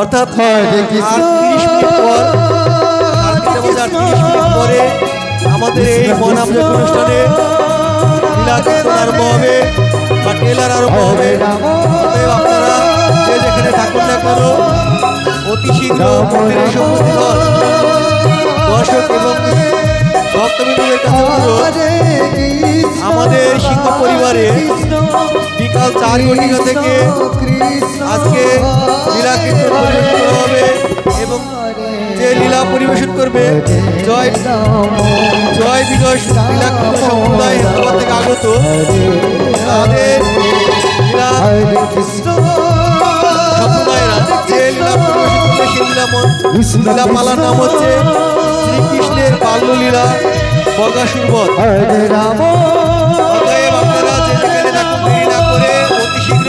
অর্থাৎ হরে আর কৃষ্ণ 30 মিনিট পর, আর তিনটা বাজে আর 30 মিনিট পরে আমাদের এই অনুষ্ঠানে আরম্ভ হবে, বা টেলার আরম্ভ হবে। আপনারা যে যেখানে থাকুন না অতি শীঘ্র দর্শক এবং আমাদের সিংহ পরিবারে বিকাল চার ঘটিকা থেকে আজকে লীলা কীর্তন পরিবেশন করা হবে এবং যে লীলা পরিবেশন করবে জয় জয় বিজয় লীলা কীর্তন সম্প্রদায় হায়দ্রাবাদ থেকে আগত তাদের লীলা সম্প্রদায়েরা যে লীলা পরিবেশন করবে সেই লীলা লীলা পালার নাম হচ্ছে শ্রীকৃষ্ণের বাল্যলীলা বগাসুরবধ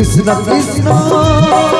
कृष्ण कृष्ण